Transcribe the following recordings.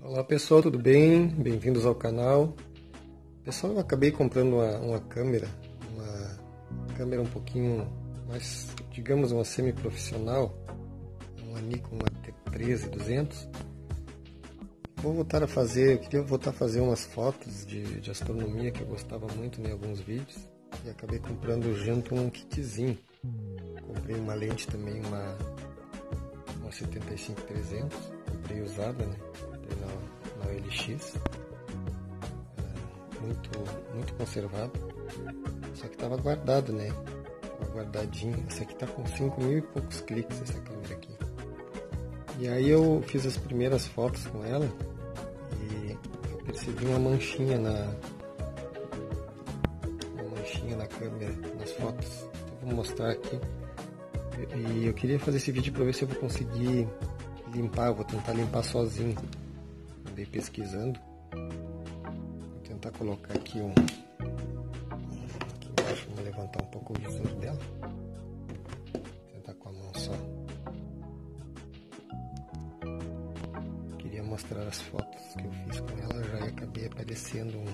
Olá pessoal, tudo bem? Bem-vindos ao canal. Pessoal, eu acabei comprando uma, uma câmera, uma câmera um pouquinho mais, digamos, uma semi-profissional, uma Nikon T13-200. Vou voltar a fazer, eu queria voltar a fazer umas fotos de, de astronomia que eu gostava muito em alguns vídeos e acabei comprando junto um kitzinho. Comprei uma lente também, uma, uma 75-300, comprei usada, né? na, na OLX. É, muito, muito conservado. Só que estava guardado, né? Tava guardadinho. Essa aqui tá com 5 mil e poucos cliques, essa câmera aqui. E aí eu fiz as primeiras fotos com ela e eu percebi uma manchinha na uma manchinha na câmera, nas fotos. Então, vou mostrar aqui. E eu queria fazer esse vídeo para ver se eu vou conseguir limpar, eu vou tentar limpar sozinho andei pesquisando. Vou tentar colocar aqui um. Aqui embaixo, vamos levantar um pouco o visor dela. Vou tentar com a mão só. Queria mostrar as fotos que eu fiz com ela, já acabei aparecendo um.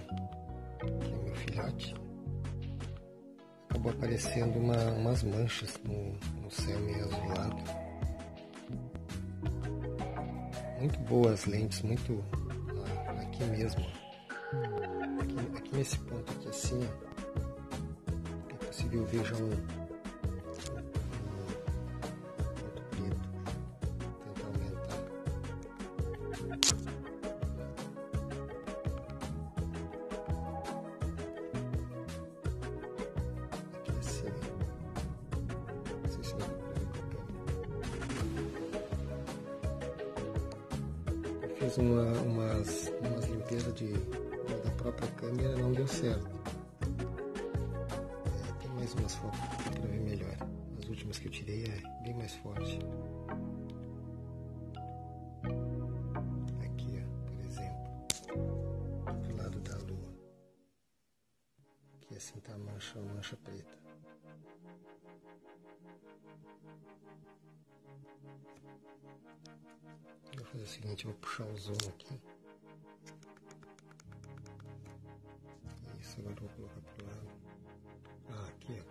Aqui é meu filhote. Acabou aparecendo uma, umas manchas no, no céu meio azulado muito boas lentes, muito ah, aqui mesmo. Aqui, aqui, nesse ponto aqui assim, ó, é possível ver já um, fiz uma, umas, umas limpezas de, da própria câmera não deu certo. É, tem mais umas fotos para ver melhor. As últimas que eu tirei é bem mais forte. Aqui, ó, por exemplo, do lado da lua. Aqui assim tá a mancha, a mancha preta. Fazer o seguinte, vou puxar o zoom aqui. Isso, agora vou colocar pro lado. Ah, aqui, ó.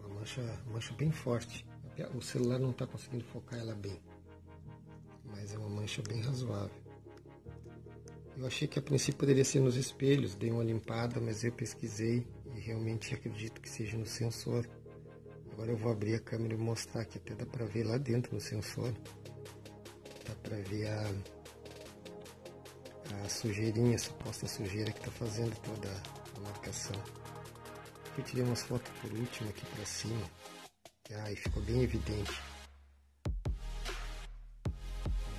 Uma mancha, mancha bem forte. O celular não está conseguindo focar ela bem. Mas é uma mancha bem razoável. Eu achei que a princípio poderia ser nos espelhos, dei uma limpada, mas eu pesquisei e realmente acredito que seja no sensor. Agora eu vou abrir a câmera e mostrar que até dá para ver lá dentro no sensor. Para ver a, a sujeirinha, a suposta sujeira que está fazendo toda a marcação. Eu tirei umas fotos por último aqui para cima. Ah, e ficou bem evidente.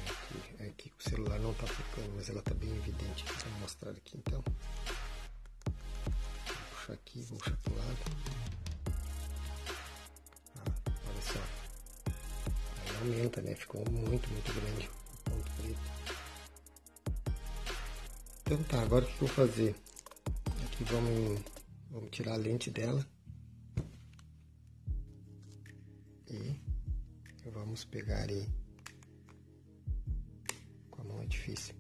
Aqui, aqui o celular não está focando, mas ela está bem evidente. Vou mostrar aqui então. Vou puxar aqui, vou puxar para o lado. aumenta, né? Ficou muito, muito grande. Então tá, agora o que eu vou fazer? Aqui vamos, vamos tirar a lente dela. E vamos pegar aí. Com a mão é difícil.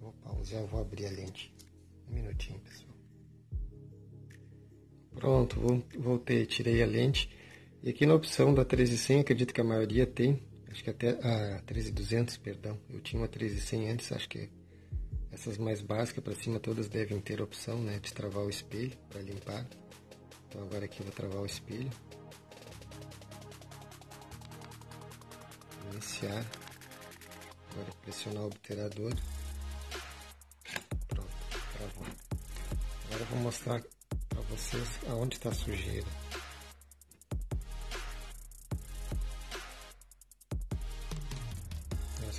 Vou pausar, vou abrir a lente. Um minutinho, pessoal. Pronto, voltei, tirei a lente. E aqui na opção da 13100, acredito que a maioria tem, acho que até a 13200, perdão. Eu tinha uma 13100 antes, acho que essas mais básicas para cima todas devem ter a opção, né, de travar o espelho para limpar. Então agora aqui eu vou travar o espelho. Iniciar. Agora pressionar o obturador. Pronto, travou. Agora eu vou mostrar para vocês aonde está a sujeira.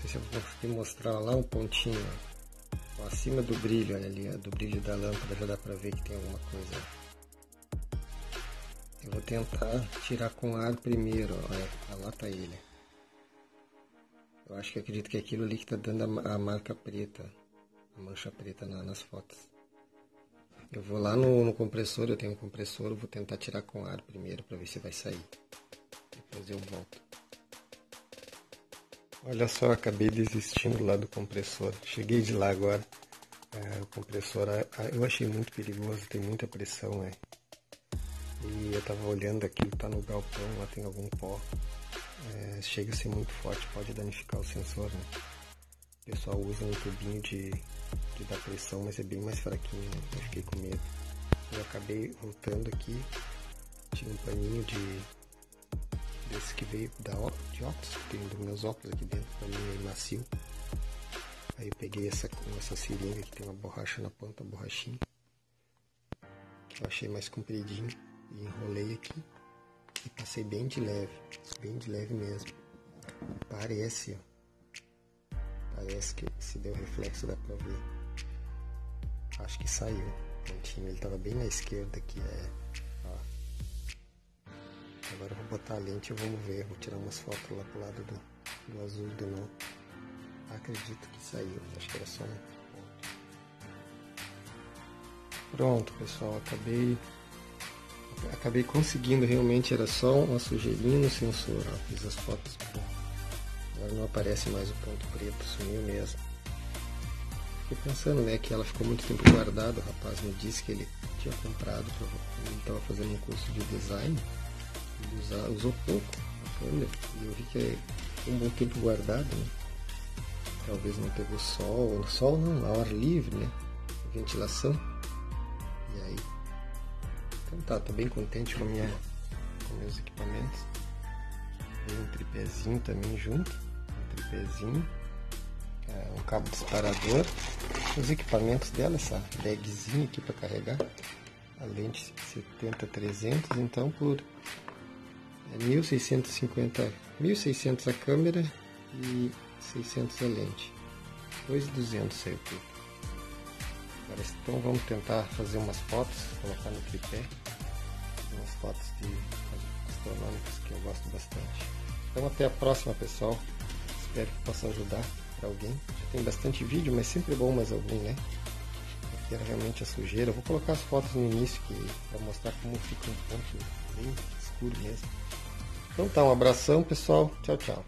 Se eu conseguir mostrar lá um pontinho ó, acima do brilho, olha ali, do brilho da lâmpada já dá pra ver que tem alguma coisa. Eu vou tentar tirar com ar primeiro, olha, lá tá ele. Eu acho que acredito que é aquilo ali que tá dando a, a marca preta, a mancha preta na, nas fotos. Eu vou lá no, no compressor, eu tenho um compressor, eu vou tentar tirar com ar primeiro para ver se vai sair. Depois eu volto. Olha só, acabei desistindo lá do compressor. Cheguei de lá agora. É, o compressor eu achei muito perigoso, tem muita pressão, né? E eu tava olhando aqui, tá no galpão, lá tem algum pó. É, chega a ser muito forte, pode danificar o sensor, né? O pessoal usa um tubinho de, de dar pressão, mas é bem mais fraquinho, né? Eu fiquei com medo. Eu acabei voltando aqui, tinha um paninho de desse que veio da de óculos, tem dos meus óculos aqui dentro, paninho aí macio. Aí eu peguei essa, essa seringa que tem uma borracha na ponta, borrachinha. Que eu achei mais compridinho. E enrolei aqui. E passei bem de leve. Bem de leve mesmo. Parece, ó. Parece que se deu reflexo dá pra ver. Acho que saiu. Pontinho. Ele tava bem na esquerda aqui. É. Agora vou botar a lente e vamos ver. Vou tirar umas fotos lá pro lado do, do azul de novo. Acredito que saiu, acho que era só um ponto. Pronto, pessoal, acabei acabei conseguindo realmente era só uma sujeirinha no sensor, ó, fiz as fotos. Agora não aparece mais o ponto preto, sumiu mesmo. Fiquei pensando, né, que ela ficou muito tempo guardada, o rapaz me disse que ele tinha comprado, ele estava fazendo um curso de design, ele usou pouco a câmera, e eu vi que é um bom tempo guardado, né? talvez não pegou sol, sol não, ao ar livre, né? Ventilação. E aí. Então tá, tô bem contente com, minha, com meus equipamentos. Tem um tripézinho também junto. Um tripézinho. É, um cabo disparador. Os equipamentos dela, essa bagzinha aqui para carregar. A lente 70-300, então por 1650, é, 1600 a câmera e 600 a lente. 2,200 saiu tudo. Agora, então vamos tentar fazer umas fotos, colocar no tripé. Umas fotos de astronômicas que eu gosto bastante. Então até a próxima pessoal. Espero que possa ajudar para alguém. Já tem bastante vídeo, mas sempre é bom mais algum, né? Aqui era realmente a sujeira. Eu vou colocar as fotos no início para mostrar como fica um ponto bem escuro mesmo. Então tá, um abração pessoal. Tchau, tchau.